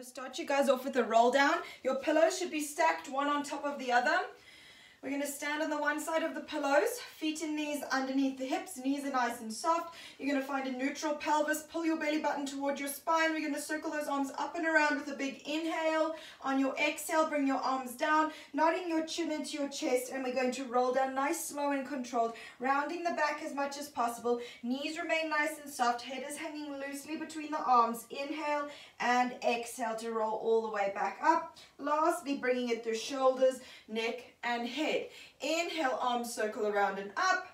going to start you guys off with a roll down. Your pillows should be stacked one on top of the other. We're going to stand on the one side of the pillows, feet and knees underneath the hips, knees are nice and soft. You're going to find a neutral pelvis, pull your belly button toward your spine. We're going to circle those arms up and around with a big inhale. On your exhale, bring your arms down, nodding your chin into your chest, and we're going to roll down nice, slow and controlled, rounding the back as much as possible. Knees remain nice and soft, head is hanging loosely between the arms. Inhale and exhale to roll all the way back up. Lastly, bringing it through shoulders, neck, and head. Inhale, arms circle around and up.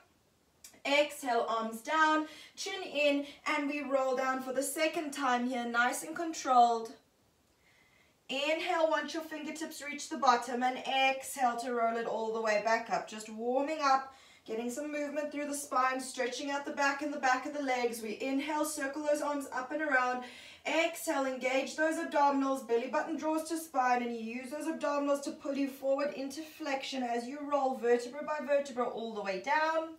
Exhale, arms down, chin in, and we roll down for the second time here, nice and controlled. Inhale once your fingertips reach the bottom and exhale to roll it all the way back up. Just warming up, getting some movement through the spine, stretching out the back and the back of the legs. We inhale, circle those arms up and around. Exhale, engage those abdominals, belly button draws to spine, and you use those abdominals to pull you forward into flexion as you roll vertebra by vertebra all the way down.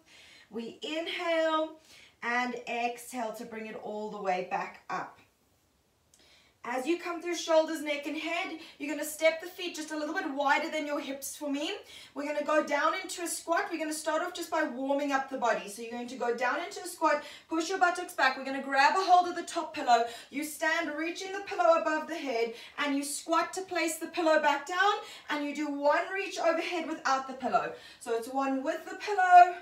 We inhale and exhale to bring it all the way back up. As you come through shoulders, neck, and head, you're going to step the feet just a little bit wider than your hips for me. We're going to go down into a squat. We're going to start off just by warming up the body. So you're going to go down into a squat, push your buttocks back. We're going to grab a hold of the top pillow. You stand reaching the pillow above the head, and you squat to place the pillow back down, and you do one reach overhead without the pillow. So it's one with the pillow,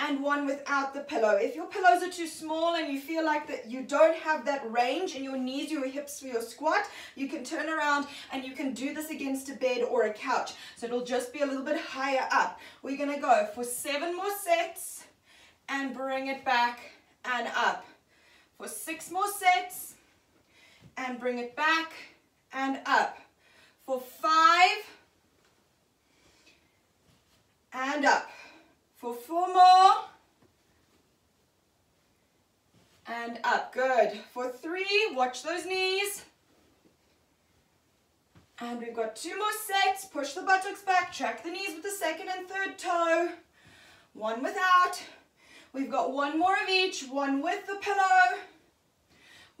and one without the pillow. If your pillows are too small and you feel like that you don't have that range in your knees, your hips for your squat, you can turn around and you can do this against a bed or a couch. So it'll just be a little bit higher up. We're gonna go for seven more sets and bring it back and up. For six more sets and bring it back and up. For five and up for four more. And up, good. For three, watch those knees. And we've got two more sets. Push the buttocks back, track the knees with the second and third toe. One without. We've got one more of each, one with the pillow.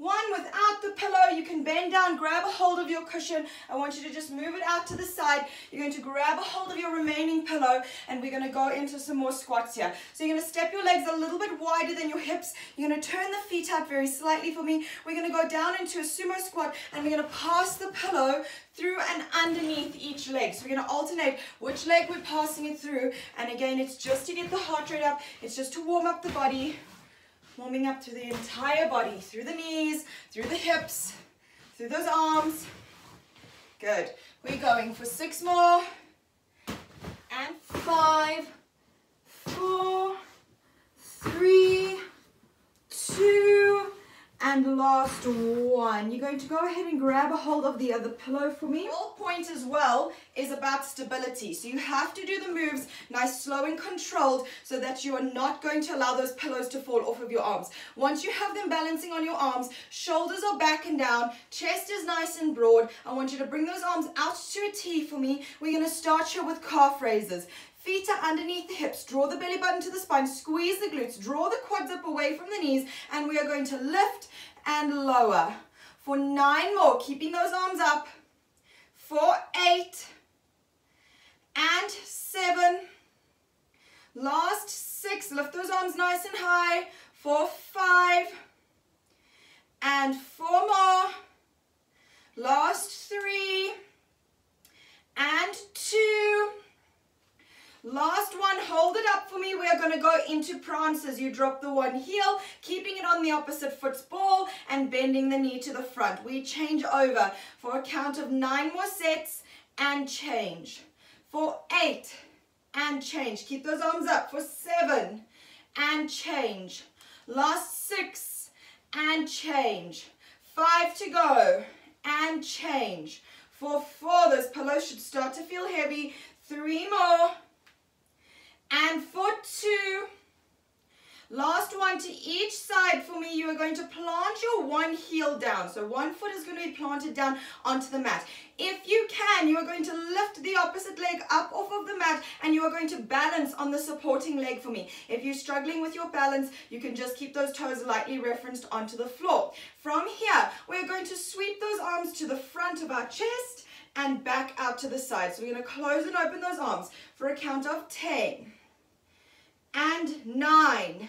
One without the pillow, you can bend down, grab a hold of your cushion. I want you to just move it out to the side. You're going to grab a hold of your remaining pillow and we're going to go into some more squats here. So you're going to step your legs a little bit wider than your hips. You're going to turn the feet out very slightly for me. We're going to go down into a sumo squat and we're going to pass the pillow through and underneath each leg. So we're going to alternate which leg we're passing it through. And again, it's just to get the heart rate up. It's just to warm up the body warming up through the entire body, through the knees, through the hips, through those arms. Good. We're going for six more. And five, four, three, two, and last one. You're going to go ahead and grab a hold of the other pillow for me. The whole point as well is about stability. So you have to do the moves nice, slow and controlled so that you are not going to allow those pillows to fall off of your arms. Once you have them balancing on your arms, shoulders are back and down, chest is nice and broad. I want you to bring those arms out to a T for me. We're going to start here with calf raises. Feet are underneath the hips. Draw the belly button to the spine. Squeeze the glutes. Draw the quads up away from the knees. And we are going to lift and lower. For nine more, keeping those arms up. For eight and seven. Last six, lift those arms nice and high. For five and four more. Last three and two Last one, hold it up for me. We are going to go into prances. You drop the one heel, keeping it on the opposite foot's ball and bending the knee to the front. We change over for a count of nine more sets and change. For eight and change. Keep those arms up for seven and change. Last six and change. Five to go and change. For four, those pillows should start to feel heavy. Three more and for two. Last one to each side for me, you are going to plant your one heel down. So one foot is going to be planted down onto the mat. If you can, you are going to lift the opposite leg up off of the mat and you are going to balance on the supporting leg for me. If you're struggling with your balance, you can just keep those toes lightly referenced onto the floor. From here, we're going to sweep those arms to the front of our chest and back out to the side. So we're going to close and open those arms for a count of 10 and nine,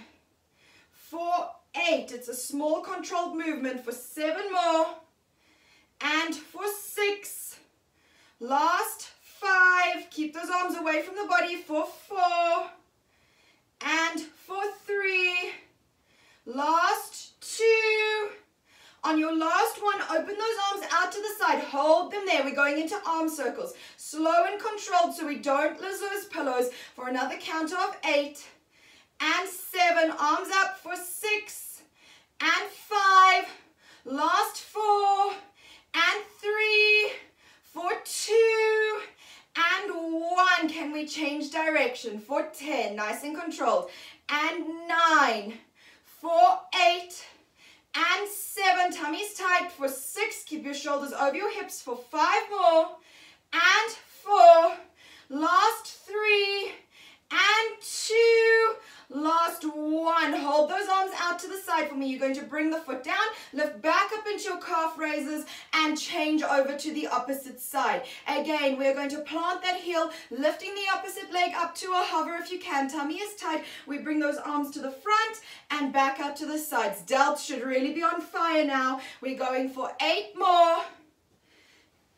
four, eight. It's a small controlled movement for 7 more and for 6 Last five. Keep those arms away from the body for four. And for three. Last two. On your last one, open those arms out to the side. Hold them there. We're going into arm circles. Slow and controlled so we don't lose those pillows. For another count of eight and seven. Arms up for six and five. Last four and three for two, and one. Can we change direction? For 10, nice and controlled. And nine, for eight, and seven. Tummy's tight for six. Keep your shoulders over your hips for five more. And four. Last three. And two. Last one. Hold those arms out to the side for me. You're going to bring the foot down, lift back up into your calf raises, and change over to the opposite side. Again, we're going to plant that heel, lifting the opposite leg up to a hover if you can. Tummy is tight. We bring those arms to the front and back out to the sides. Delts should really be on fire now. We're going for eight more.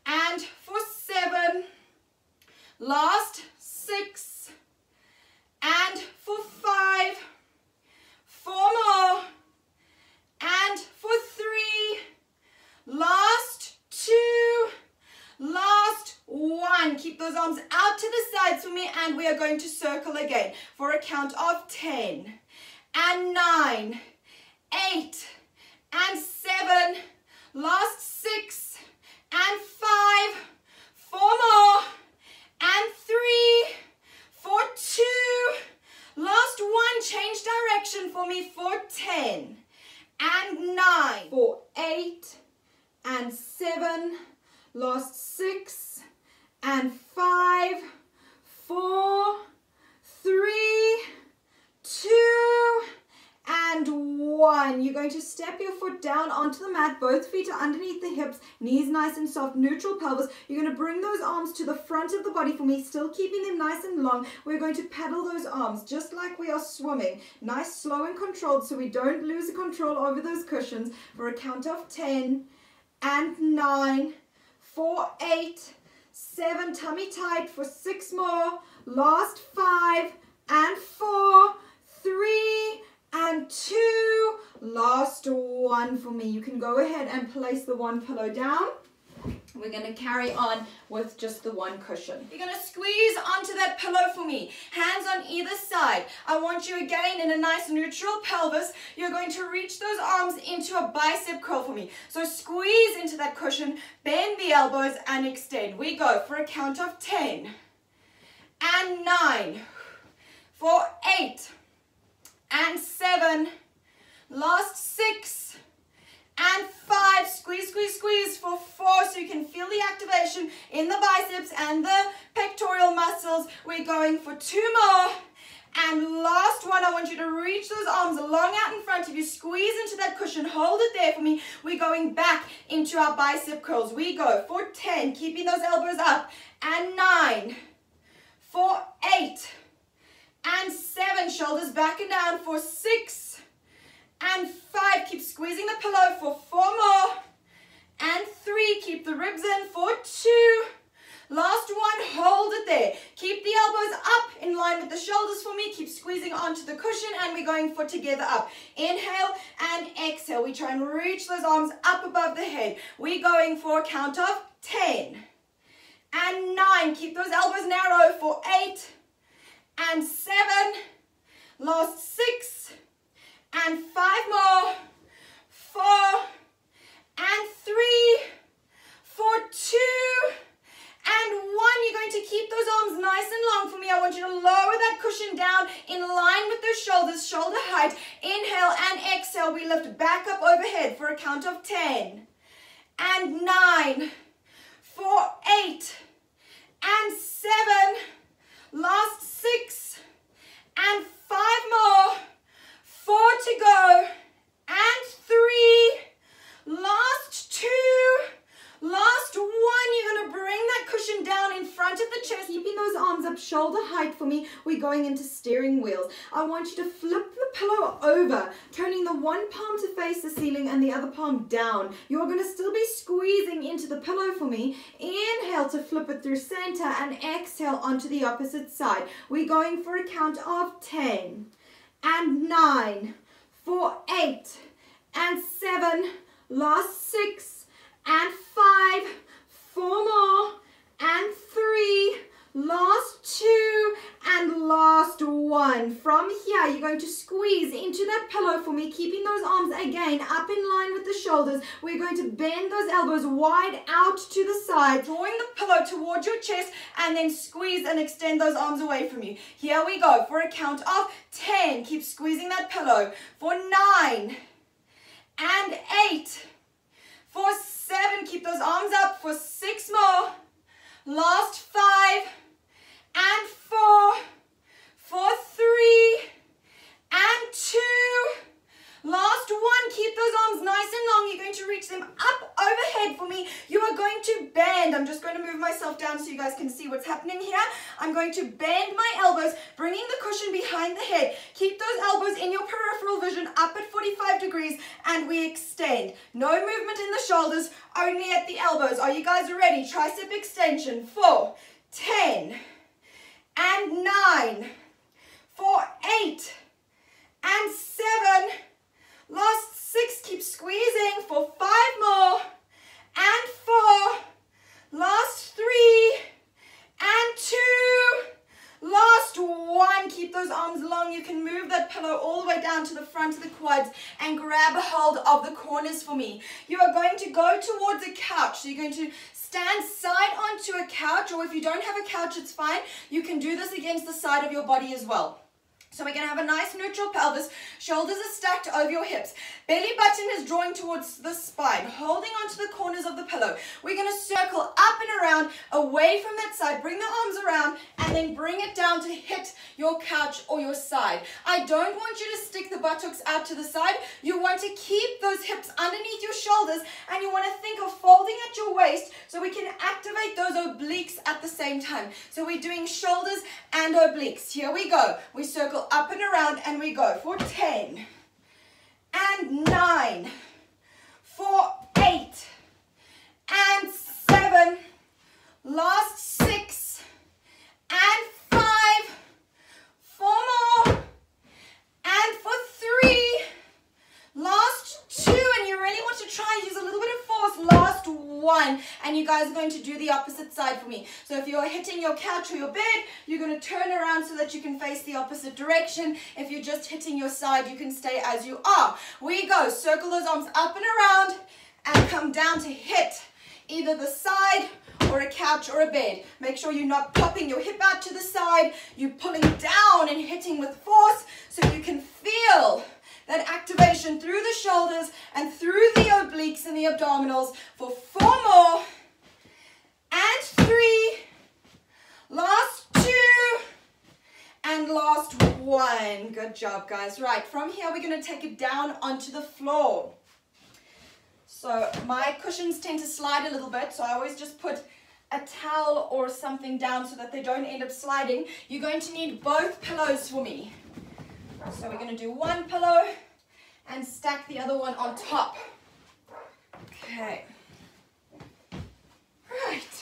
And for seven. Last six and for five, four more, and for three, last two, last Keep those arms out to the sides for me, and we are going to circle again for a count of 10, and nine, eight, and seven, last six, and five, four more, and three, for two. Last one, change direction for me for 10 and 9 for 8 and 7. Last 6 and 5, 4, 3, 2, and one. You're going to step your foot down onto the mat. Both feet are underneath the hips. Knees nice and soft. Neutral pelvis. You're going to bring those arms to the front of the body for me. Still keeping them nice and long. We're going to paddle those arms just like we are swimming. Nice, slow and controlled so we don't lose control over those cushions for a count of 10 and 9 for 8 7 tummy tight for 6 more last 5 and 4 3 and two. Last one for me. You can go ahead and place the one pillow down. We're going to carry on with just the one cushion. You're going to squeeze onto that pillow for me. Hands on either side. I want you again in a nice neutral pelvis. You're going to reach those arms into a bicep curl for me. So squeeze into that cushion, bend the elbows and extend. We go for a count of 10 and 9 for 8 and seven. Last six and five. Squeeze, squeeze, squeeze for four so you can feel the activation in the biceps and the pectoral muscles. We're going for two more. And last one, I want you to reach those arms long out in front of you. Squeeze into that cushion. Hold it there for me. We're going back into our bicep curls. We go for 10, keeping those elbows up. And nine, for eight, and seven. Shoulders back and down for six and five. Keep squeezing the pillow for four more and three. Keep the ribs in for two. Last one, hold it there. Keep the elbows up in line with the shoulders for me. Keep squeezing onto the cushion and we're going for together up. Inhale and exhale. We try and reach those arms up above the head. We're going for a count of 10 and 9. Keep those elbows narrow for 8 and seven, last six, and five more, four, and three, for two, and one. You're going to keep those arms nice and long for me. I want you to lower that cushion down in line with those shoulders, shoulder height. Inhale and exhale, we lift back up overhead for a count of 10 and nine, four, eight, and 7. Last 6 and 5 more. 4 to go and 3. Last 2 Last one, you're going to bring that cushion down in front of the chest, keeping those arms shoulder height for me. We're going into steering wheels. I want you to flip the pillow over, turning the one palm to face the ceiling and the other palm down. You're going to still be squeezing into the pillow for me. Inhale to flip it through center and exhale onto the opposite side. We're going for a count of 10 and 9 for 8 and 7, last 6 and five, four more, and three, last two, and last one. From here, you're going to squeeze into that pillow for me, keeping those arms again up in line with the shoulders. We're going to bend those elbows wide out to the side, drawing the pillow towards your chest, and then squeeze and extend those arms away from you. Here we go for a count of 10. Keep squeezing that pillow. For nine and eight, for seven. Keep those arms up for six more. Last five and four, for three and two. Last one, keep those arms nice and long. You're going to reach them up overhead for me. You are going to bend. I'm just going to move myself down so you guys can see what's happening here. I'm going to bend my elbows, bringing the cushion behind the head. Keep those elbows in your peripheral vision up at 45 degrees and we extend. No movement in the shoulders, only at the elbows. Are you guys ready? Tricep extension. Four, ten, and nine, for eight, and seven, Last six, keep squeezing for five more. And four. Last three. And two. Last one. Keep those arms long. You can move that pillow all the way down to the front of the quads and grab a hold of the corners for me. You are going to go towards a couch. So you're going to stand side onto a couch or if you it's fine. You can do this against the side of your body as well. So we're going to have a nice neutral pelvis. Shoulders are stacked over your hips. Belly button is drawing towards the spine, holding onto the corners of the pillow. We're going to circle up and around, away from that side. Bring the arms around and then bring it down to hit your couch or your side. I don't want you to stick the buttocks out to the side. You want to keep those hips underneath your shoulders and you want to think of folding at your waist so we can activate those obliques at the same time. So we're doing shoulders and obliques. Here we go. We circle up and around and we go for 10 and 9 for 8 and 7 last 6 and 5 four more and for 3 last 2 and you really want to try use a little bit of force last one and you guys are going to do the opposite side for me. So if you're hitting your couch or your bed, you're going to turn around so that you can face the opposite direction. If you're just hitting your side, you can stay as you are. We go, circle those arms up and around and come down to hit either the side or a couch or a bed. Make sure you're not popping your hip out to the side. You're pulling down and hitting with force so you can feel that activation through the shoulders and through the obliques and the abdominals for four more and three, last two, and last one. Good job, guys. Right, from here, we're going to take it down onto the floor. So my cushions tend to slide a little bit, so I always just put a towel or something down so that they don't end up sliding. You're going to need both pillows for me. So we're going to do one pillow and stack the other one on top. Okay. Right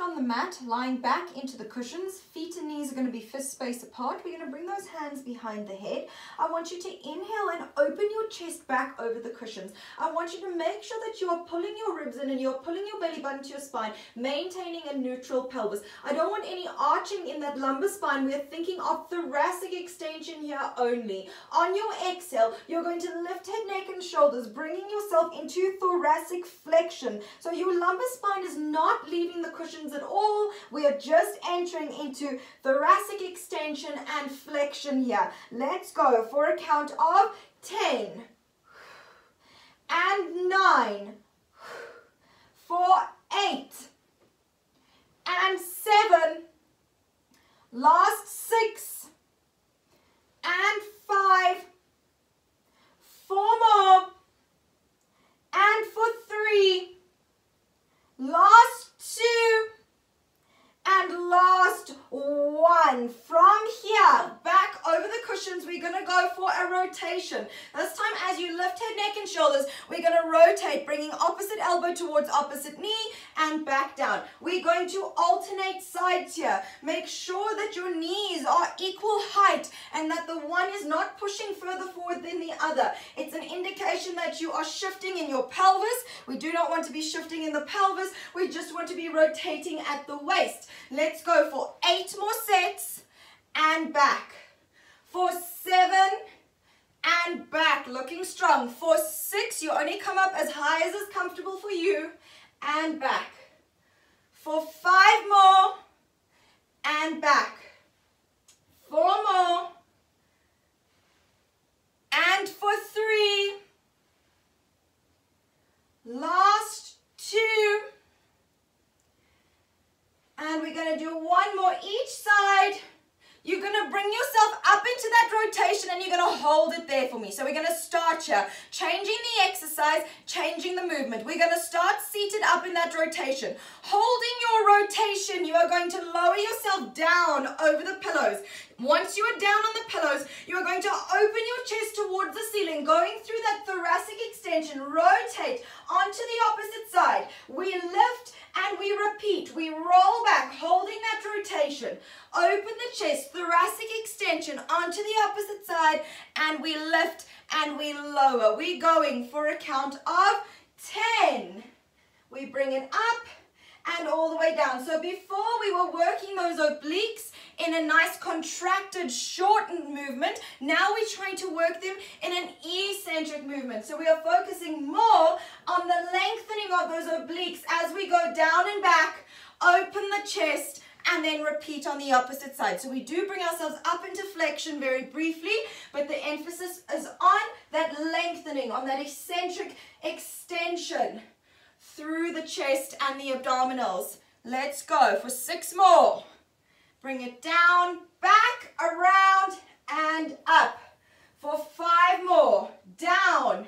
on the mat, lying back into the cushions. Feet and knees are going to be fist space apart. We're going to bring those hands behind the head. I want you to inhale and open your chest back over the cushions. I want you to make sure that you are pulling your ribs in and you're pulling your belly button to your spine, maintaining a neutral pelvis. I don't want any arching in that lumbar spine. We're thinking of thoracic extension here only. On your exhale, you're going to lift head, neck, and shoulders, bringing yourself into thoracic flexion. So your lumbar spine is not leaving the cushions at all. We are just entering into thoracic extension and flexion here. Let's go for a count of 10, and nine, for eight, and seven, last six, and five, four more, and for three, last two, and last one. From here, back over the cushions, we're going to go for a rotation. This time as you lift head, neck, and shoulders, we're going to rotate, bringing opposite elbow towards opposite knee and back down. We're going to alternate sides here. Make sure that your knees are equal height and that the one is not pushing further forward than the other. It's an indication that you are shifting in your pelvis. We do not want to be shifting in the pelvis. We just want to be rotating at the waist. Let's go for eight more sets and back. For seven and back, looking strong. For six, you only come up as high as is comfortable for you and back. For five more and back. Four more and for three. Last two. And we're going to do one more each side. You're to bring yourself up into that rotation and you're to hold it there for me. So we're to start here, changing the exercise, changing the movement. We're to start seated up in that rotation. Holding your rotation, you are going to lower yourself down over the pillows. Once you are down on the pillows, you are going to open your chest towards the ceiling, going through that thoracic extension, rotate onto the opposite side. We lift and we repeat. We roll back, that rotation. Open the chest, thoracic extension onto the opposite side, and we lift and we lower. We're going for a count of 10. We bring it up and all the way down. So before we were working those obliques in a nice contracted, shortened movement, now we're trying to work them in an eccentric movement. So we are focusing more on the lengthening of those obliques as we go down and back, open the chest, and then repeat on the opposite side. So we do bring ourselves up into flexion very briefly, but the emphasis is on that lengthening, on that eccentric extension through the chest and the abdominals. Let's go for six more. Bring it down, back, around, and up. For five more. Down.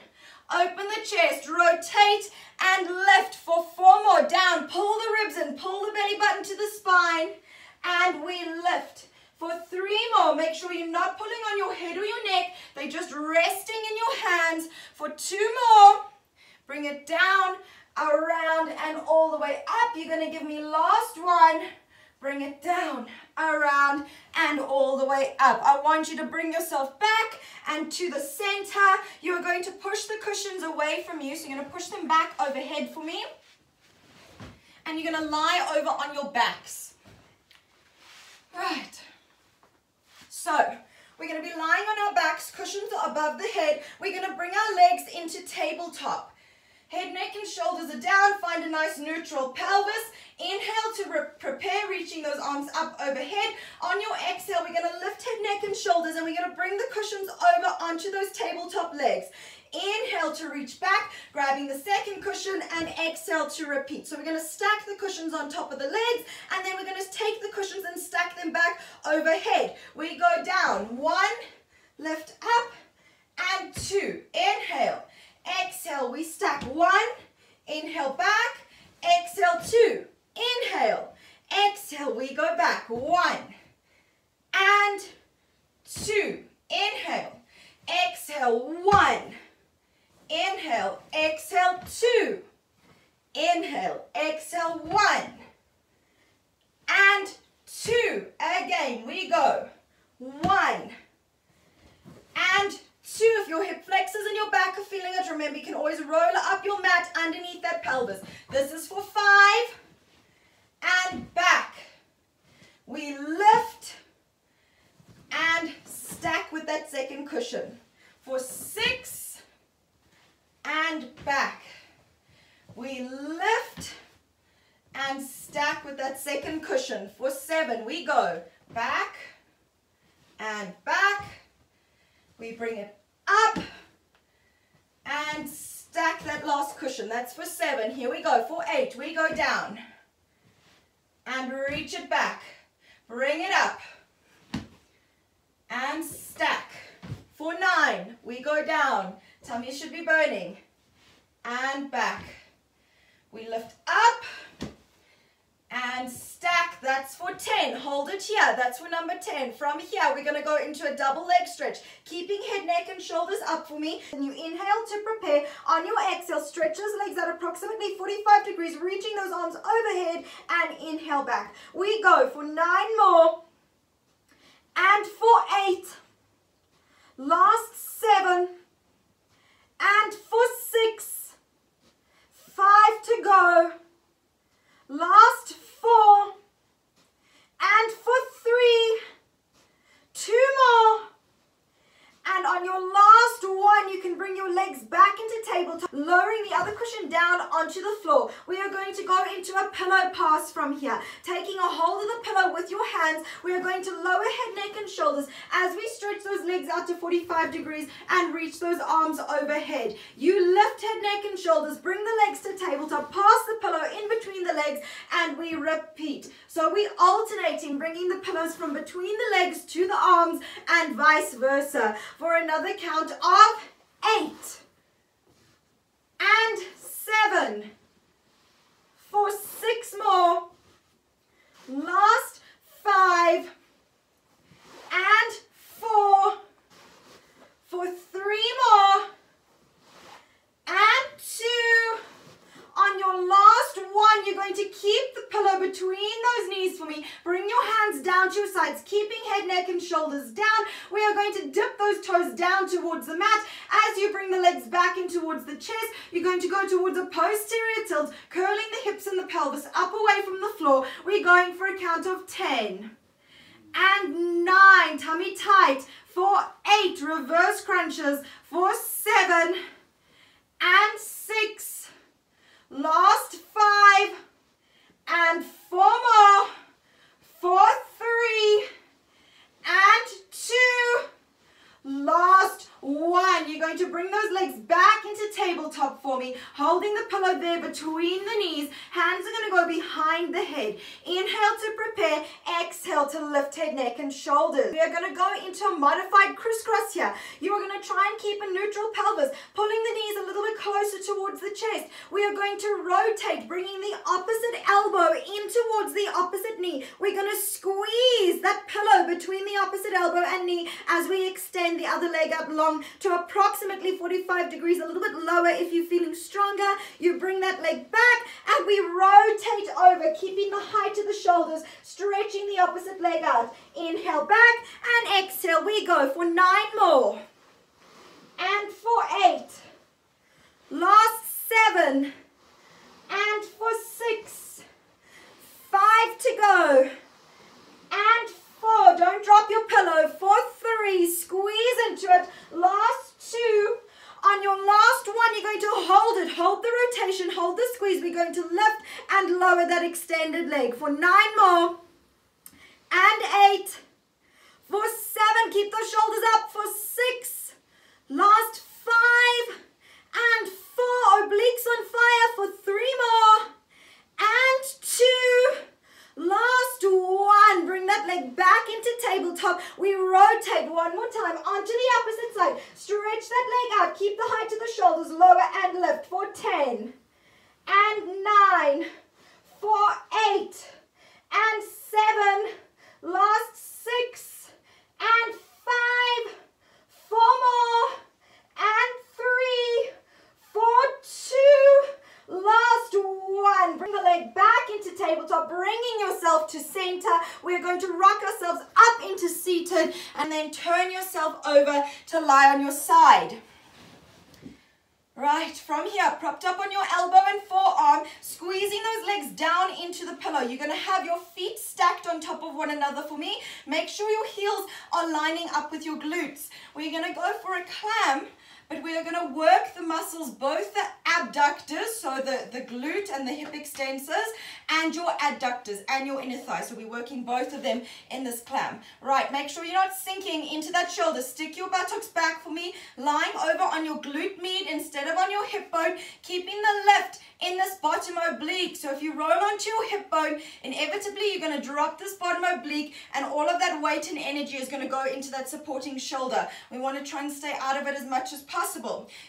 Open the chest, rotate and lift for four more. Down, pull the ribs in, pull the belly button to the spine, and we lift. For three more, make sure you're not pulling on your head or your neck. They're just resting in your hands. For two more, bring it down, around and all the way up. You're going to give me last one. Bring it down, around, and all the way up. I want you to bring yourself back and to the center. You're going to push the cushions away from you. So you're going to push them back overhead for me. And you're going to lie over on your backs. Right. So, we're going to be lying on our backs, cushions are above the head. We're going to bring our legs into tabletop. Head, neck, and shoulders are down. Find a nice neutral pelvis. Inhale to prepare, reaching those arms up overhead. On your exhale, we're going to lift head, neck, and shoulders, and we're going to bring the cushions over onto those tabletop legs. Inhale to reach back, grabbing the second cushion, and exhale to repeat. So we're going to stack the cushions on top of the legs, and then we're going to take the cushions and stack them back overhead. We go down. One, lift up, and two. Inhale. Exhale, we stack one. Inhale back. Exhale two. Inhale. Exhale, we go back. One and two. Inhale. Exhale, one. Inhale, exhale, two. Inhale, exhale, one. And two. Again, we go. One. And Two, if your hip flexors and your back are feeling it, remember you can always roll up your mat underneath that pelvis. This is for five. And back. We lift and stack with that second cushion. For six and back. We lift and stack with that second cushion. For seven, we go back and back. We bring it up and stack that last cushion. That's for seven. Here we go. For eight, we go down. And reach it back. Bring it up. And stack. For nine, we go down. Tummy should be burning. And back. We lift up and stack. That's for 10. Hold it here. That's for number 10. From here, we're going to go into a double leg stretch. Keeping head, neck, and shoulders up for me. And you inhale to prepare. On your exhale, stretch those legs at approximately 45 degrees, reaching those arms overhead and inhale back. We go for nine more and for eight. Last seven and for six. Five to go. Last four. And for three. Two more. And on your last one, you can bring your legs back into tabletop, lowering the other cushion down onto the floor. We are going to go into a pillow pass from here. Taking a hold of the pillow with your hands, we are going to lower head, neck, and shoulders as we stretch those legs out to 45 degrees and reach those arms overhead. You lift head, neck, and shoulders, bring the legs to tabletop, pass the pillow in between the legs, and we repeat. So we alternating, bringing the pillows from between the legs to the arms and vice versa for another count of eight. And seven. For six more. Last five. And four. For three more. And two on your last one, you're going to keep the pillow between those knees for me. Bring your hands down to your sides, keeping head, neck, and shoulders down. We are going to dip those toes down towards the mat. As you bring the legs back in towards the chest, you're going to go towards a posterior tilt, curling the hips and the pelvis up away from the floor. We're going for a count of 10 and 9, tummy tight. For 8, reverse crunches. For 7 and 6 Last five and four more. Four, three and two. Last one. You're going to bring those legs back into tabletop for me, holding the pillow there between the knees. Hands are going to go behind the head. Inhale to prepare. Exhale to lift head, neck, and shoulders. We are going to go into a modified crisscross here. You are going to try and keep a neutral pelvis, pulling the knees a little bit closer towards the chest. We are going to rotate, bringing the opposite elbow in towards the opposite knee. We're going to squeeze that pillow between the opposite elbow and knee as we extend the other leg up long to approximately 45 degrees, a little bit lower if you're feeling stronger. You bring that leg back and we rotate over, keeping the height of the shoulders, stretching the opposite leg out. Inhale back and exhale. We go for nine more. And for eight. Last seven. And for six. Five to go. And four. Don't drop your pillow. For three. Squeeze into it. Last two. On your last one, you're going to hold it. Hold the rotation. Hold the squeeze. We're going to lift and lower that extended leg. For nine more. And eight. For seven. Keep those shoulders up. For six. Last five. And four. Obliques on fire. For three more. And two. Last one. Bring that leg back into tabletop. We rotate one more time onto the opposite side. Stretch that leg out. Keep the height of the shoulders lower and lift for 10 and 9 for 8 and 7. Last 6 and 5. Four more and 3 for 2 Last one. Bring the leg back into tabletop, bringing yourself to center. We're going to rock ourselves up into seated and then turn yourself over to lie on your side. Right, from here, propped up on your elbow and forearm, squeezing those legs down into the pillow. You're going to have your feet stacked on top of one another for me. Make sure your heels are lining up with your glutes. We're going to go for a clam but we're going to work the muscles, both the abductors, so the, the glute and the hip extensors, and your adductors and your inner thigh. So we're working both of them in this clam. Right, make sure you're not sinking into that shoulder. Stick your buttocks back for me, lying over on your glute med instead of on your hip bone, keeping the lift in this bottom oblique. So if you roll onto your hip bone, inevitably you're going to drop this bottom oblique and all of that weight and energy is going to go into that supporting shoulder. We want to try and stay out of it as much as possible.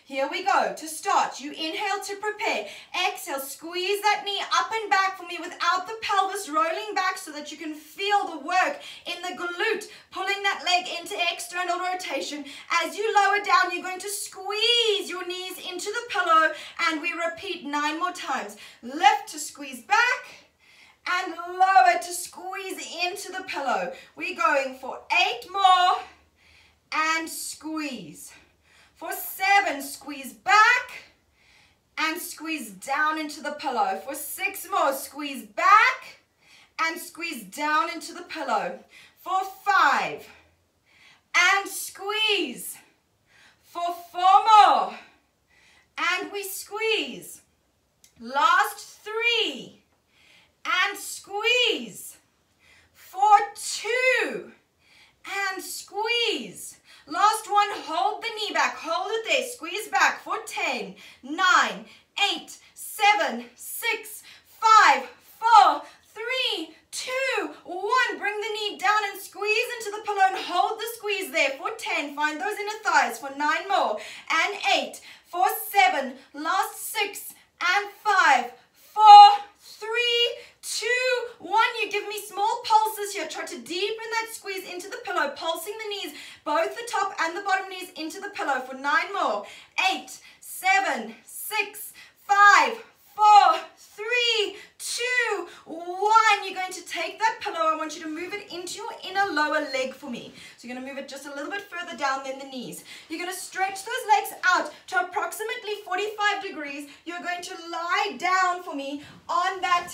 Here we go. To start, you inhale to prepare. Exhale, squeeze that knee up and back for me without the pelvis rolling back so that you can feel the work in the glute, pulling that leg into external rotation. As you lower down, you're going to squeeze your knees into the pillow and we repeat nine more times. Lift to squeeze back and lower to squeeze into the pillow. We're going for eight more and squeeze. For seven, squeeze back and squeeze down into the pillow. For six more, squeeze back and squeeze down into the pillow. For five, and squeeze. For four more, and we squeeze. Last three, and squeeze. For two, and squeeze. Last one, hold the knee back, hold it there, squeeze back for 10, 9, 8, 7, 6, 5, 4, 3, 2, 1. Bring the knee down and squeeze into the pillow and hold the squeeze there for 10. Find those inner thighs for 9 more and 8, for 7, last 6 and 5, 4, 3, two, one. You give me small pulses here. Try to deepen that squeeze into the pillow, pulsing the knees, both the top and the bottom knees into the pillow for nine more. Eight, seven, six, five, four, three, two, one. You're going to take that pillow. I want you to move it into your inner lower leg for me. So you're going to move it just a little bit further down than the knees. You're going to stretch those legs out to approximately 45 degrees. You're going to lie down for me on that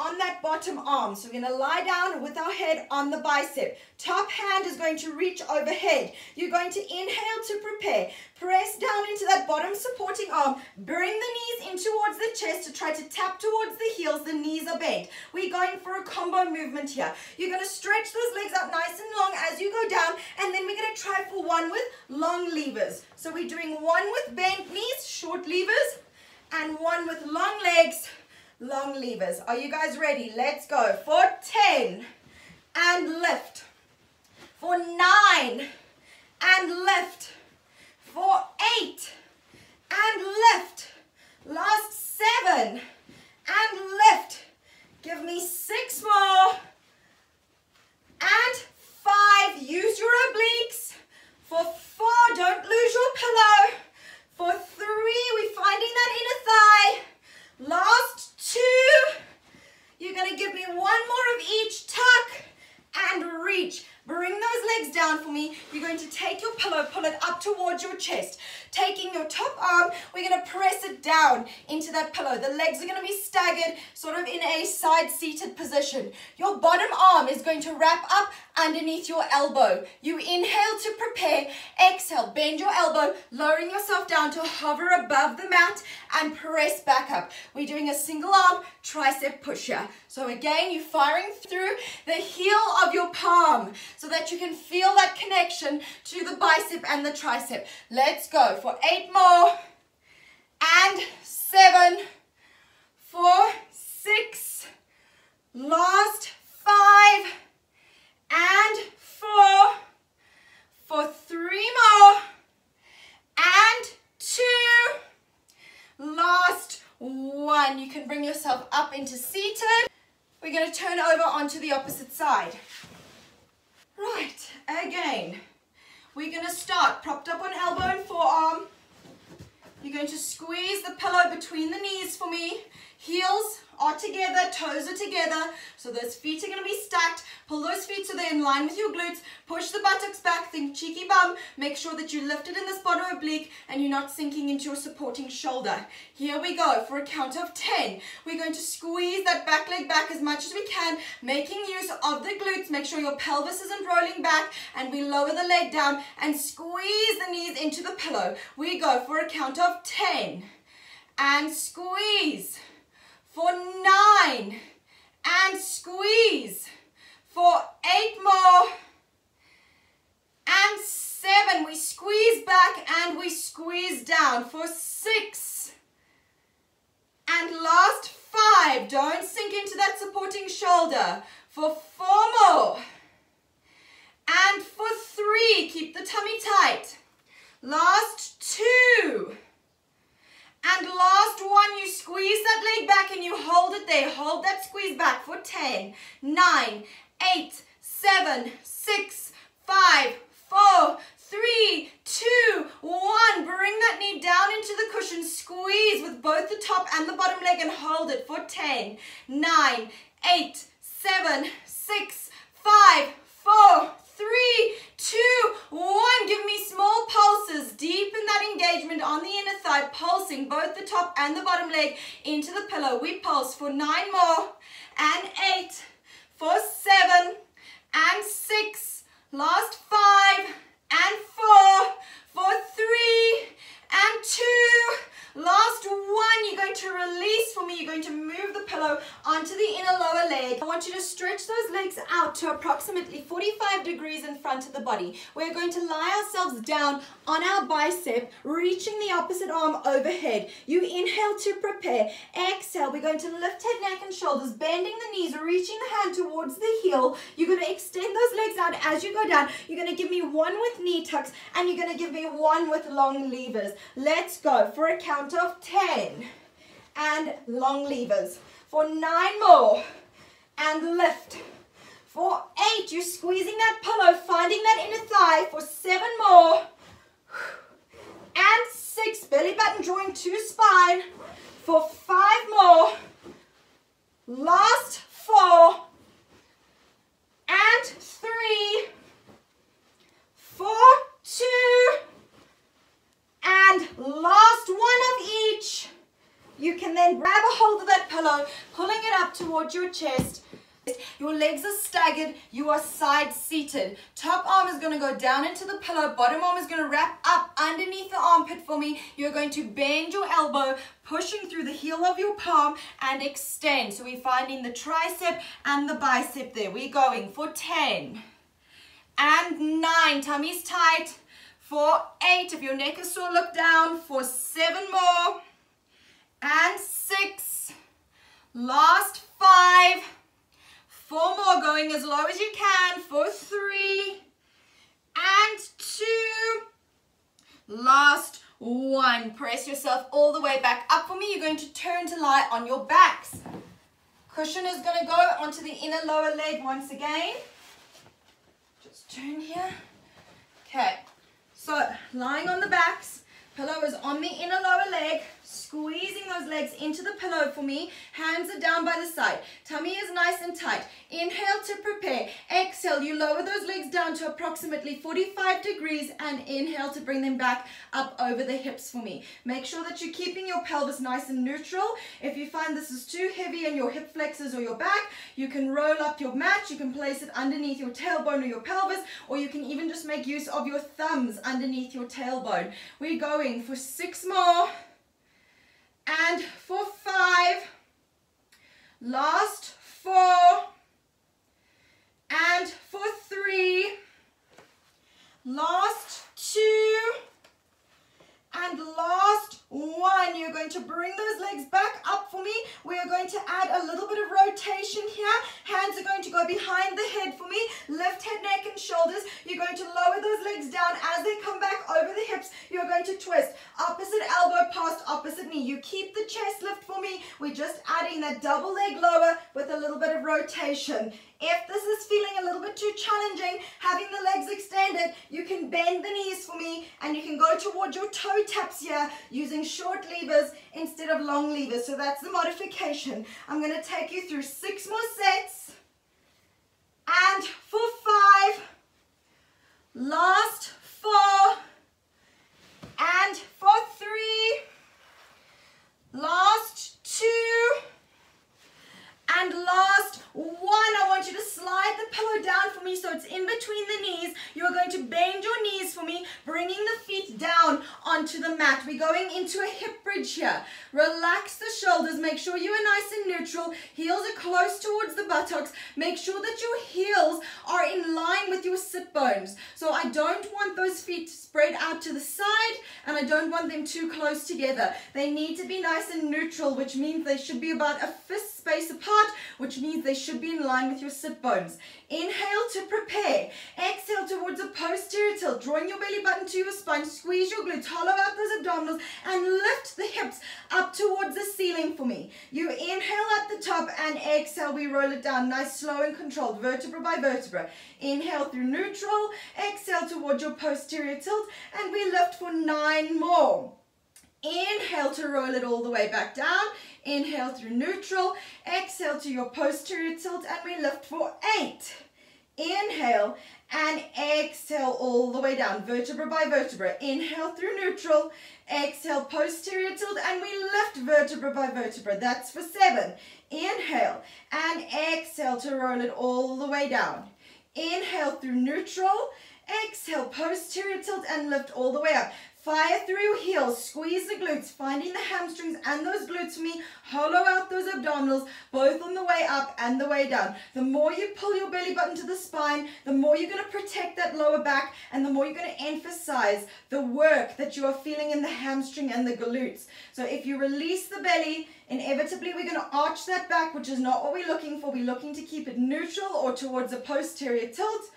on that bottom arm. So we're going to lie down with our head on the bicep. Top hand is going to reach overhead. You're going to inhale to prepare. Press down into that bottom supporting arm. Bring the knees in towards the chest to try to tap towards the heels. The knees are bent. We're going for a combo movement here. You're going to stretch those legs out nice and long as you go down. And then we're going to try for one with long levers. So we're doing one with bent knees, short levers, and one with long legs, long levers. Are you guys ready? Let's go. For 10 and lift. For 9 and lift. For 8 and lift. Last 7 and lift. Give me 6 more. And 5. Use your obliques. For 4, don't lose your pillow. For 3, we're finding that inner thigh. Last two. You're to give me one more of each tuck and reach. Bring those legs down for me. You're going to take your pillow, pull it up towards your chest. Taking your top arm, we're going to press it down into that pillow. The legs are going to be staggered, sort of in a side-seated position. Your bottom arm is going to wrap up underneath your elbow. You inhale to prepare. Exhale, bend your elbow, lowering yourself down to hover above the mat and press back up. We're doing a single arm tricep push here. So again, you're firing through the heel of your palm so that you can feel that connection to the bicep and the tricep. Let's go for eight more and seven, four, six, last five and four, for three more and two, last one. You can bring yourself up into seated. We're to turn over onto the opposite side. Right, again. We're going to start propped up on elbow and forearm. You're going to squeeze the pillow between the knees for me. Heels are together, toes are together. So those feet are going to be stacked. Pull those feet so they're in line with your glutes. Push the buttocks back, think cheeky bum. Make sure that you lift it in this bottom oblique and you're not sinking into your supporting shoulder. Here we go for a count of 10. We're going to squeeze that back leg back as much as we can, making use of the glutes. Make sure your pelvis isn't rolling back and we lower the leg down and squeeze the knees into the pillow. We go for a count of 10 and squeeze for nine and squeeze for eight more and seven. We squeeze back and we squeeze down for six and last five. Don't sink into that supporting shoulder for four more and for three. Keep the tummy tight. Last two. And last one, you squeeze that leg back and you hold it there. Hold that squeeze back for 10, 9, 8, 7, 6, 5, 4, 3, 2, 1. Bring that knee down into the cushion. Squeeze with both the top and the bottom leg and hold it for 10, 9, 8, 7, 6, 5, 4, three, two, one. Give me small pulses. Deepen that engagement on the inner thigh, pulsing both the top and the bottom leg into the pillow. We pulse for nine more, and eight, for seven, and six, last five, and four, for three, and two, Last one, you're going to release for me. You're going to move the pillow onto the inner lower leg. I want you to stretch those legs out to approximately 45 degrees in front of the body. We're going to lie ourselves down on our bicep, reaching the opposite arm overhead. You inhale to prepare. Exhale, we're going to lift head, neck, and shoulders, bending the knees, reaching the hand towards the heel. You're going to extend those legs out as you go down. You're going to give me one with knee tucks, and you're going to give me one with long levers. Let's go for a count count of 10 and long levers. For nine more and lift. For eight, you're squeezing that pillow, finding that inner thigh. For seven more and six, belly button drawing to spine. For five more, last four and three, four, two, and last one of each. You can then grab a hold of that pillow, pulling it up towards your chest. Your legs are staggered. You are side seated. Top arm is going to go down into the pillow. Bottom arm is going to wrap up underneath the armpit for me. You're going to bend your elbow, pushing through the heel of your palm and extend. So we're finding the tricep and the bicep there. We're going for 10 and 9. Tummy's tight for eight. If your neck is sore, look down for seven more. And six. Last five. Four more, going as low as you can for three. And two. Last one. Press yourself all the way back up for me. You're going to turn to lie on your backs. Cushion is going to go onto the inner lower leg once again. Just turn here. Okay. So lying on the backs, pillow is on the inner lower leg, squeezing those legs into the pillow for me. Hands are down by the side. Tummy is nice and tight. Inhale to prepare. Exhale, you lower those legs down to approximately 45 degrees and inhale to bring them back up over the hips for me. Make sure that you're keeping your pelvis nice and neutral. If you find this is too heavy in your hip flexors or your back, you can roll up your mat. You can place it underneath your tailbone or your pelvis, or you can even just make use of your thumbs underneath your tailbone. We're going for six more and for five, last four, and for three, last two, and last one. You're going to bring those legs back up for me. We are going to add a little bit of rotation here. Hands are going to go behind the head for me. Lift head, neck, and shoulders. You're going to lower those legs down as they come back over the hips. You're going to twist. Opposite elbow past opposite knee. You keep the chest lift for me. We're just adding that double leg lower with a little bit of rotation. If this is feeling a little bit too challenging, having the legs extended, you can bend the knees for me and you can go towards your toe taps here using short levers instead of long levers. So that's the modification. I'm going to take you through six more sets. And for five, last four, and for three, last two, and last one, I want you to slide the pillow down for me so it's in between the knees. You're going to bend your knees for me, bringing the feet down onto the mat. We're going into a hip bridge here. Relax the shoulders. Make sure you are nice and neutral. Heels are close towards the buttocks. Make sure that your heels are in line with your sit bones. So I don't want those feet spread out to the side and I don't want them too close together. They need to be nice and neutral, which means they should be about a fist space apart, which means they should be in line with your sit bones. Inhale to prepare. Exhale towards a posterior tilt, drawing your belly button to your spine. Squeeze your glutes, hollow out those abdominals, and lift the hips up towards the ceiling for me. You inhale at the top and exhale, we roll it down. Nice, slow and controlled, vertebra by vertebra. Inhale through neutral, exhale towards your posterior tilt, and we lift for nine more. Inhale to roll it all the way back down. Inhale through neutral. Exhale to your posterior tilt and we lift for eight. Inhale and exhale all the way down, vertebra by vertebra. Inhale through neutral. Exhale posterior tilt and we lift vertebra by vertebra. That's for seven. Inhale and exhale to roll it all the way down. Inhale through neutral. Exhale posterior tilt and lift all the way up. Fire through heels, squeeze the glutes, finding the hamstrings and those glutes me. Hollow out those abdominals, both on the way up and the way down. The more you pull your belly button to the spine, the more you're going to protect that lower back and the more you're going to emphasize the work that you are feeling in the hamstring and the glutes. So if you release the belly, inevitably we're going to arch that back, which is not what we're looking for. We're looking to keep it neutral or towards a posterior tilt.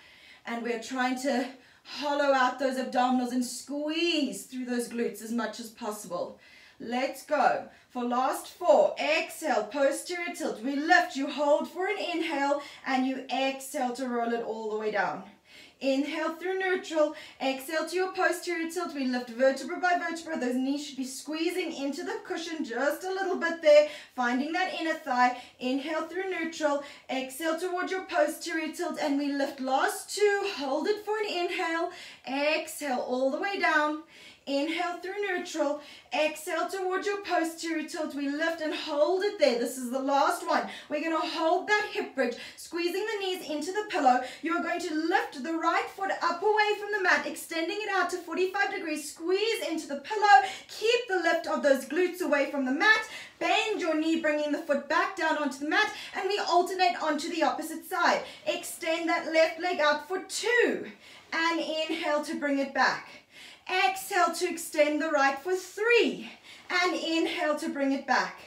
And we're trying to Hollow out those abdominals and squeeze through those glutes as much as possible. Let's go. For last four, exhale, posterior tilt. We lift, you hold for an inhale, and you exhale to roll it all the way down. Inhale through neutral. Exhale to your posterior tilt. We lift vertebra by vertebra. Those knees should be squeezing into the cushion just a little bit there. Finding that inner thigh. Inhale through neutral. Exhale towards your posterior tilt. And we lift last two. Hold it for an inhale. Exhale all the way down. Inhale through neutral. Exhale towards your posterior tilt. We lift and hold it there. This is the last one. We're going to hold that hip bridge, squeezing the knees into the pillow. You are going to lift the right foot up away from the mat, extending it out to 45 degrees. Squeeze into the pillow. Keep the lift of those glutes away from the mat. Bend your knee, bringing the foot back down onto the mat, and we alternate onto the opposite side. Extend that left leg out for two, and inhale to bring it back. Exhale to extend the right for three. And inhale to bring it back.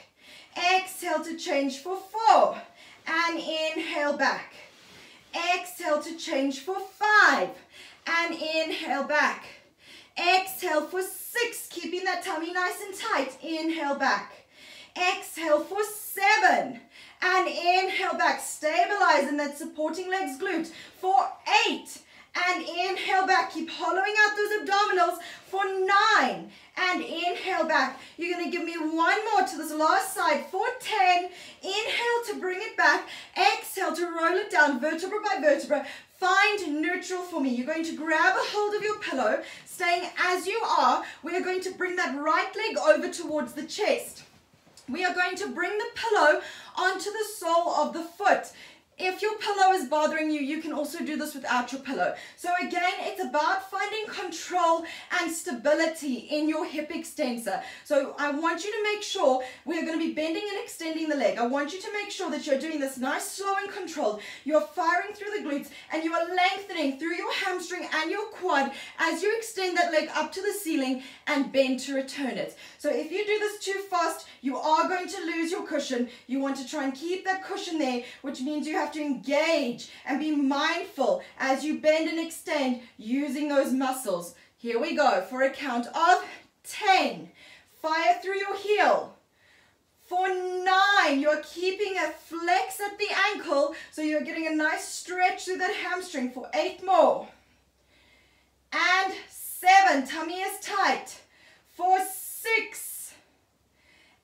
Exhale to change for four. And inhale back. Exhale to change for five. And inhale back. Exhale for six, keeping that tummy nice and tight. Inhale back. Exhale for seven. And inhale back, stabilizing that supporting legs glute. For eight and inhale back. Keep hollowing out those abdominals for nine. And inhale back. You're going to give me one more to this last side for 10. Inhale to bring it back. Exhale to roll it down vertebra by vertebra. Find neutral for me. You're going to grab a hold of your pillow, staying as you are. We are going to bring that right leg over towards the chest. We are going to bring the pillow onto the sole of the foot. If your pillow is bothering you, you can also do this without your pillow. So again, it's about finding control and stability in your hip extensor. So I want you to make sure we're going to be bending and extending the leg. I want you to make sure that you're doing this nice, slow and controlled. You're firing through the glutes and you are lengthening through your hamstring and your quad as you extend that leg up to the ceiling and bend to return it. So if you do this too fast, you are going to lose your cushion. You want to try and keep that cushion there, which means you have to engage and be mindful as you bend and extend using those muscles. Here we go for a count of 10. Fire through your heel. For nine, you're keeping a flex at the ankle, so you're getting a nice stretch through that hamstring for eight more. And seven, tummy is tight. For six,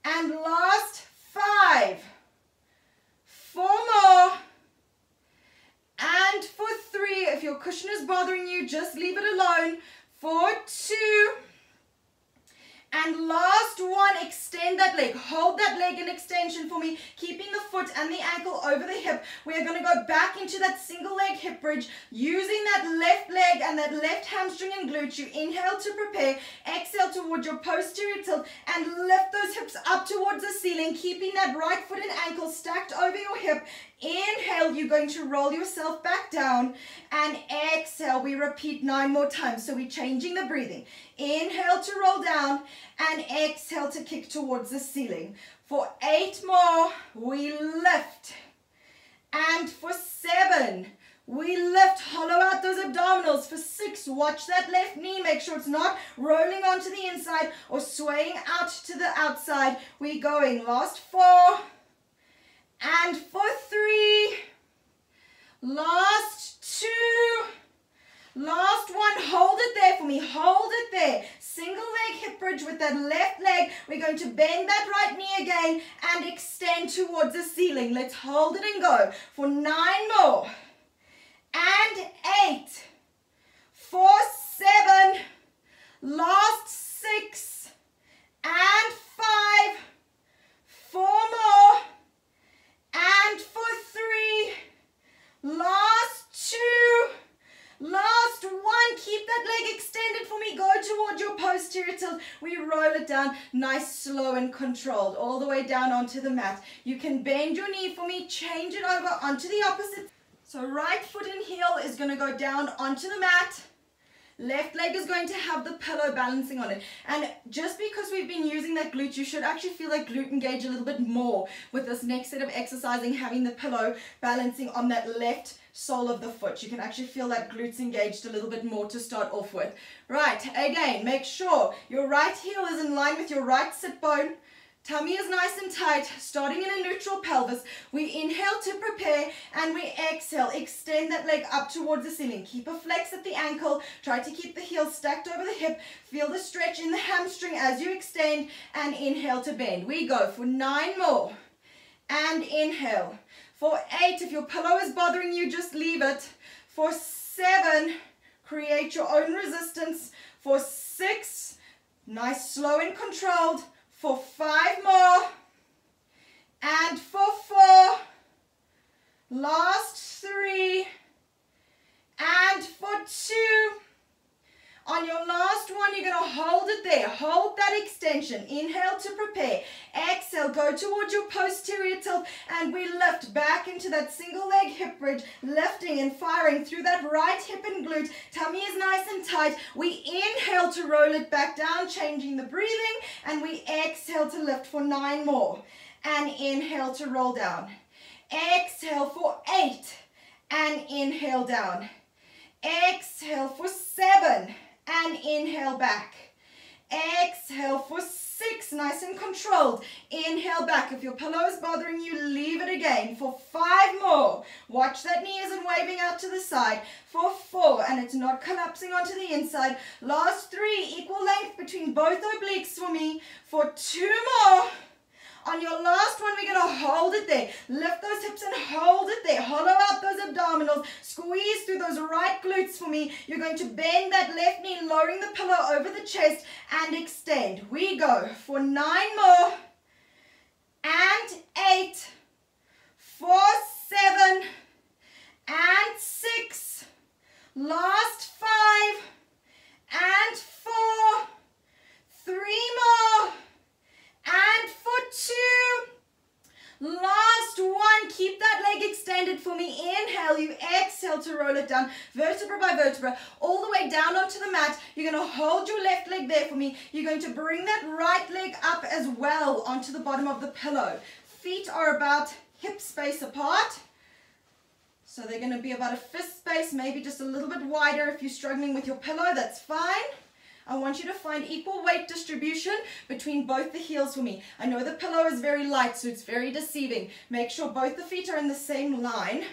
and last five. Four more. And for three, if your cushion is bothering you, just leave it alone. For two. And last one, extend that leg. Hold that leg in extension for me, keeping the foot and the ankle over the hip. We are going to go back into that single leg hip bridge, using that left leg and that left hamstring and glute. You inhale to prepare, exhale towards your posterior tilt, and lift those hips up towards the ceiling, keeping that right foot and ankle stacked over your hip. Inhale, you're going to roll yourself back down. And exhale, we repeat nine more times. So we're changing the breathing. Inhale to roll down and exhale to kick towards the ceiling. For eight more, we lift. And for seven, we lift, hollow out those abdominals. For six, watch that left knee. Make sure it's not rolling onto the inside or swaying out to the outside. We're going. Last four. And for three. Last two. Last one, hold it there for me, hold it there. Single leg hip bridge with that left leg. We're going to bend that right knee again and extend towards the ceiling. Let's hold it and go for nine more. And eight, four, seven, last six, and five, four more, and for three, last two, Last one. Keep that leg extended for me. Go towards your posterior tilt. We roll it down. Nice, slow, and controlled. All the way down onto the mat. You can bend your knee for me. Change it over onto the opposite. So right foot and heel is going to go down onto the mat. Left leg is going to have the pillow balancing on it. And just because we've been using that glute, you should actually feel that glute engage a little bit more with this next set of exercising, having the pillow balancing on that left sole of the foot. You can actually feel that glutes engaged a little bit more to start off with. Right, again, make sure your right heel is in line with your right sit bone. Tummy is nice and tight, starting in a neutral pelvis. We inhale to prepare and we exhale. Extend that leg up towards the ceiling. Keep a flex at the ankle. Try to keep the heel stacked over the hip. Feel the stretch in the hamstring as you extend and inhale to bend. We go for nine more. And inhale. For eight, if your pillow is bothering you, just leave it. For seven, create your own resistance. For six, nice, slow and controlled for five more, and for four, last three, and for two. On your last one, you're going to hold it there. Hold that extension. Inhale to prepare. Exhale, go towards your posterior tilt, and we lift back into that single leg hip bridge, lifting and firing through that right hip and glute. Tummy is nice and tight. We inhale to roll it back down, changing the breathing, and we exhale to lift for nine more. And inhale to roll down. Exhale for eight, and inhale down. Exhale for seven, and inhale back. Exhale for six, nice and controlled. Inhale back. If your pillow is bothering you, leave it again. For five more. Watch that knee isn't waving out to the side. For four, and it's not collapsing onto the inside. Last three, equal length between both obliques for me. For two more. On your last one, we're going to hold it there. Lift those hips and hold it there. Hollow out those abdominals. Squeeze through those right glutes for me. You're going to bend that left knee, lowering the pillow over the chest and extend. We go for nine more and eight, four, seven, and six. Last five and four, three more and for two. Last one, keep that leg extended for me. Inhale, you exhale to roll it down, vertebra by vertebra, all the way down onto the mat. You're going to hold your left leg there for me. You're going to bring that right leg up as well onto the bottom of the pillow. Feet are about hip space apart. So they're going to be about a fist space, maybe just a little bit wider. If you're struggling with your pillow, that's fine. I want you to find equal weight distribution between both the heels for me. I know the pillow is very light, so it's very deceiving. Make sure both the feet are in the same line.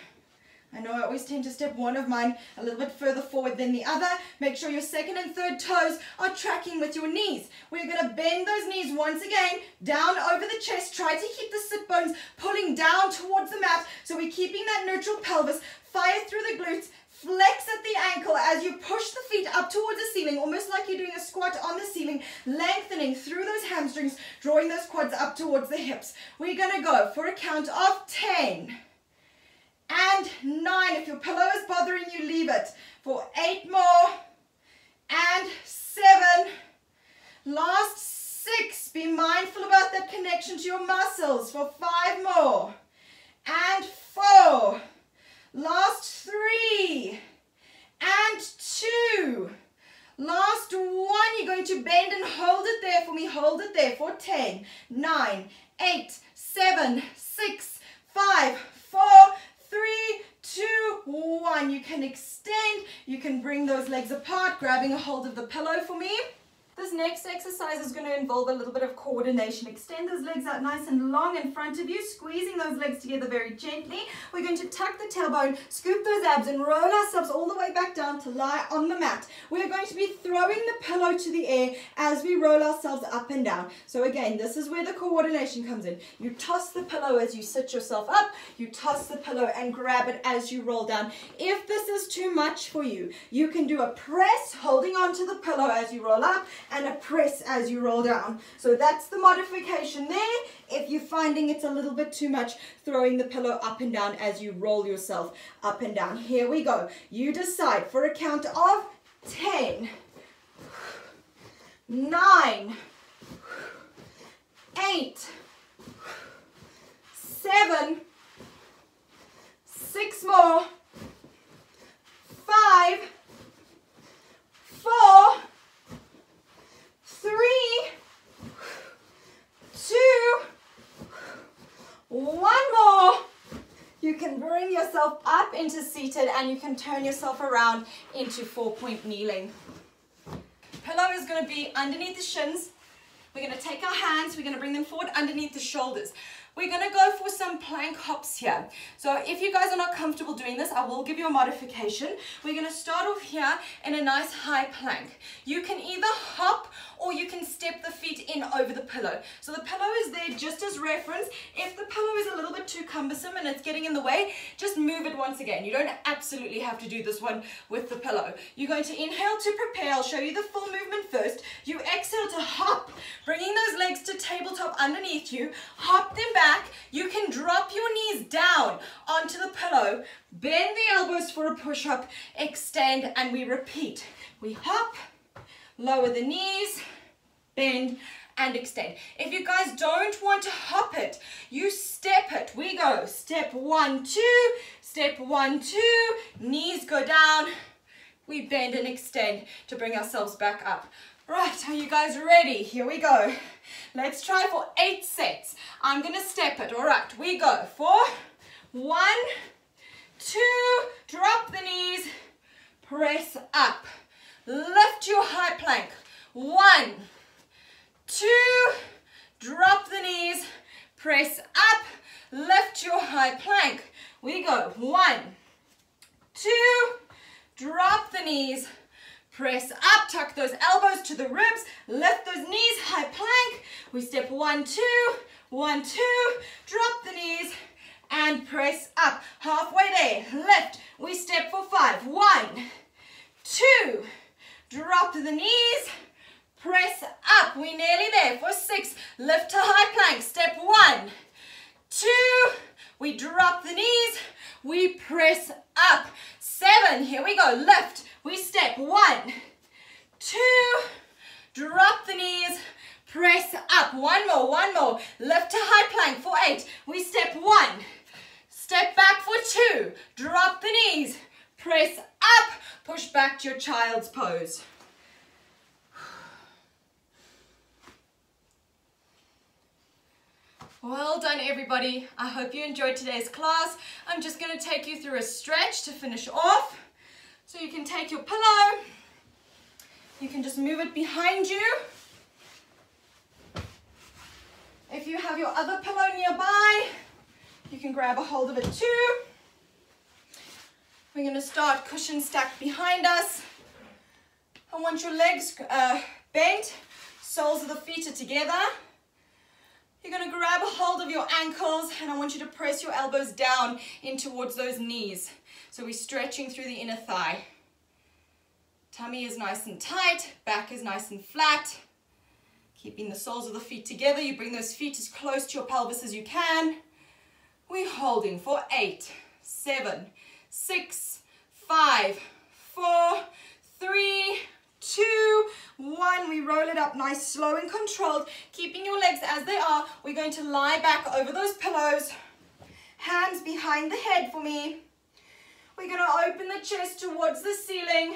I know I always tend to step one of mine a little bit further forward than the other. Make sure your second and third toes are tracking with your knees. We're going to bend those knees once again down over the chest. Try to keep the sit bones pulling down towards the mat. So we're keeping that neutral pelvis. Fire through the glutes. Flex at the ankle as you push the feet up towards the ceiling, almost like you're doing a squat on the ceiling, lengthening through those hamstrings, drawing those quads up towards the hips. We're going to go for a count of 10 and nine. If your pillow is bothering you, leave it. For eight more and seven. Last six. Be mindful about that connection to your muscles. For five more and four. Last three and two. Last one, you're going to bend and hold it there for me. Hold it there for 10, 9, 8, 7, 6, 5, 4, three, two, one. You can extend, you can bring those legs apart, grabbing a hold of the pillow for me. This next exercise is going to involve a little bit of coordination. Extend those legs out nice and long in front of you, squeezing those legs together very gently. We're going to tuck the tailbone, scoop those abs and roll ourselves all the way back down to lie on the mat. We're going to be throwing the pillow to the air as we roll ourselves up and down. So again, this is where the coordination comes in. You toss the pillow as you sit yourself up, you toss the pillow and grab it as you roll down. If this is too much for you, you can do a press holding onto the pillow as you roll up and a press as you roll down. So that's the modification there. If you're finding it's a little bit too much, throwing the pillow up and down as you roll yourself up and down. Here we go. You decide for a count of 10, 9, 8, 7, 6 more, 5, 4, three, two, one more. You can bring yourself up into seated and you can turn yourself around into four-point kneeling. Pillow is going to be underneath the shins. We're going to take our hands, we're going to bring them forward underneath the shoulders. We're gonna go for some plank hops here. So if you guys are not comfortable doing this, I will give you a modification. We're gonna start off here in a nice high plank. You can either hop or you can step the feet in over the pillow. So the pillow is there just as reference. If the pillow is a little bit too cumbersome and it's getting in the way, just move it once again. You don't absolutely have to do this one with the pillow. You're going to inhale to prepare. I'll show you the full movement first. You exhale to hop, bringing those legs to tabletop underneath you. Hop them back you can drop your knees down onto the pillow, bend the elbows for a push-up, extend, and we repeat. We hop, lower the knees, bend, and extend. If you guys don't want to hop it, you step it. We go step one, two, step one, two, knees go down, we bend and extend to bring ourselves back up. Right, are you guys ready? Here we go. Let's try for eight sets. I'm gonna step it. All right, we go Four, one, two, drop the knees, press up. Lift your high plank. One, two, drop the knees, press up, lift your high plank. We go one, two, drop the knees, Press up, tuck those elbows to the ribs, lift those knees, high plank. We step one, two, one, two, drop the knees and press up. Halfway there, lift. We step for five. One, two, drop the knees, press up. We're nearly there for six. Lift to high plank. Step one, two, we drop the knees, we press up. Seven, here we go, lift. We step one, two, drop the knees, press up. One more, one more. Lift to high plank for eight. We step one, step back for two, drop the knees, press up, push back to your child's pose. Well done everybody. I hope you enjoyed today's class. I'm just going to take you through a stretch to finish off. So you can take your pillow, You can just move it behind you. If you have your other pillow nearby, you can grab a hold of it too. We're to start cushion stacked behind us. I want your legs uh, bent, soles of the feet are together. You're to grab a hold of your ankles and I want you to press your elbows down in towards those knees. So we're stretching through the inner thigh. Tummy is nice and tight, back is nice and flat. Keeping the soles of the feet together, you bring those feet as close to your pelvis as you can. We're holding for eight, seven, six, five, four, three, two, one. We roll it up nice, slow and controlled. Keeping your legs as they are. We're going to lie back over those pillows. Hands behind the head for me. We're going to open the chest towards the ceiling.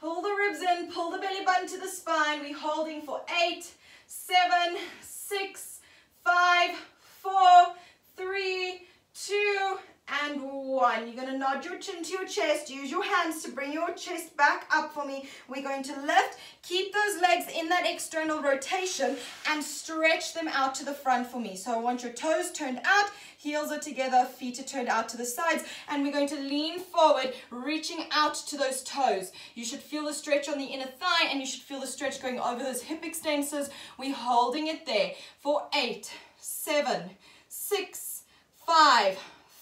Pull the ribs in, pull the belly button to the spine. We're holding for eight, seven, six, five, four, three, two, and one. You're going to nod your chin to your chest. Use your hands to bring your chest back up for me. We're going to lift. Keep those legs in that external rotation and stretch them out to the front for me. So I want your toes turned out, heels are together, feet are turned out to the sides, and we're going to lean forward, reaching out to those toes. You should feel the stretch on the inner thigh, and you should feel the stretch going over those hip extensors. We're holding it there for eight, seven, six, five,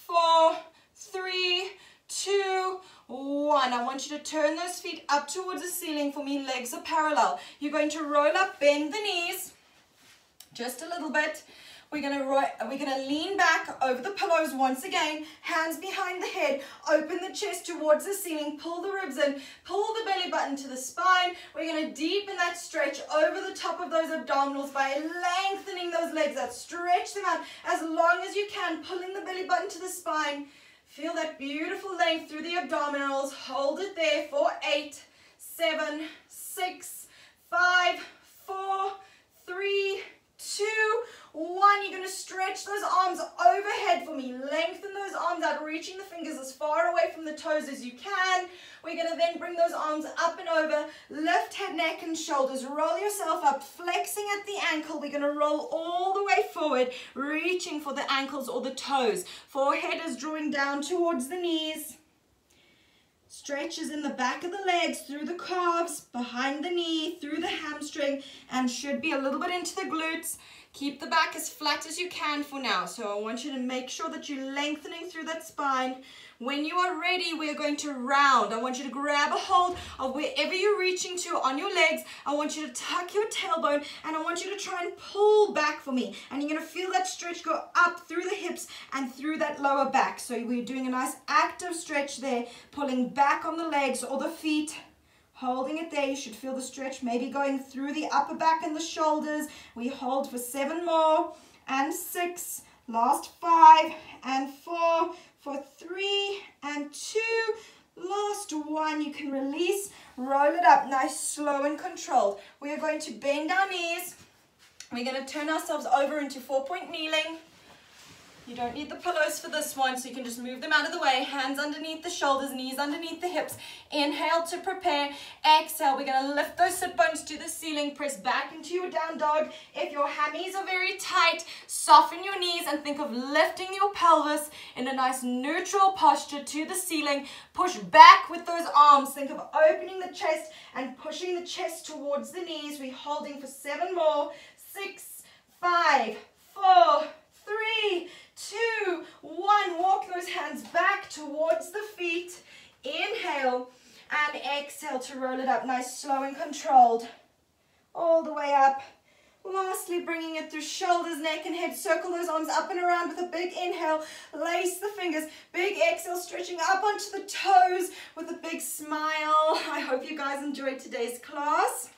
four, three, two, one. I want you to turn those feet up towards the ceiling for me. Legs are parallel. You're going to roll up, bend the knees just a little bit. We're gonna we're gonna lean back over the pillows once again, hands behind the head, open the chest towards the ceiling, pull the ribs in, pull the belly button to the spine. We're gonna deepen that stretch over the top of those abdominals by lengthening those legs out. Stretch them out as long as you can, pulling the belly button to the spine. Feel that beautiful length through the abdominals. Hold it there for eight, seven, six, five, four, three, two, one. You're going to stretch those arms overhead for me. Lengthen those arms out, reaching the fingers as far away from the toes as you can. We're going to then bring those arms up and over. Lift head, neck, and shoulders. Roll yourself up, flexing at the ankle. We're going to roll all the way forward, reaching for the ankles or the toes. Forehead is drawing down towards the knees. Stretches in the back of the legs, through the calves, behind the knee, through the hamstring, and should be a little bit into the glutes. Keep the back as flat as you can for now. So I want you to make sure that you're lengthening through that spine. When you are ready, we're going to round. I want you to grab a hold of wherever you're reaching to on your legs. I want you to tuck your tailbone and I want you to try and pull back for me. And you're going to feel that stretch go up through the hips and through that lower back. So we're doing a nice active stretch there, pulling back on the legs or the feet. Holding it there, you should feel the stretch maybe going through the upper back and the shoulders. We hold for seven more and six, last five and four, for three and two. Last one, you can release, roll it up, nice, slow and controlled. We are going to bend our knees. We're going to turn ourselves over into four-point kneeling. You don't need the pillows for this one, so you can just move them out of the way. Hands underneath the shoulders, knees underneath the hips. Inhale to prepare. Exhale, we're gonna lift those sit bones to the ceiling. Press back into your down dog. If your hammies are very tight, soften your knees and think of lifting your pelvis in a nice neutral posture to the ceiling. Push back with those arms. Think of opening the chest and pushing the chest towards the knees. We're holding for seven more. Six, five, four, three, two, one. Walk those hands back towards the feet. Inhale and exhale to roll it up. Nice, slow and controlled. All the way up. Lastly, bringing it through shoulders, neck, and head. Circle those arms up and around with a big inhale. Lace the fingers. Big exhale, stretching up onto the toes with a big smile. I hope you guys enjoyed today's class.